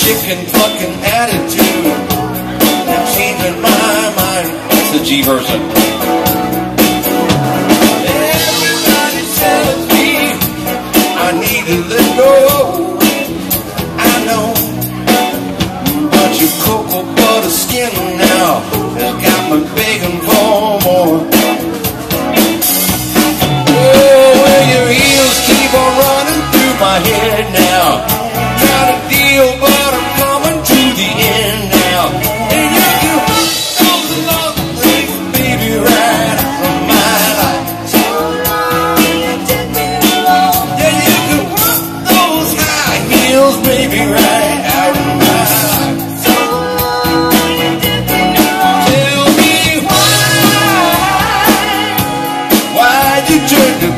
chicken fucking attitude. I'm changing my mind. That's the G version. Everybody tells me I need to let go. I know, but your cocoa butter skin now has got me begging for more. Oh, well your heels keep on running through my head now. Baby, right out of my. Tell me why, why'd you turn to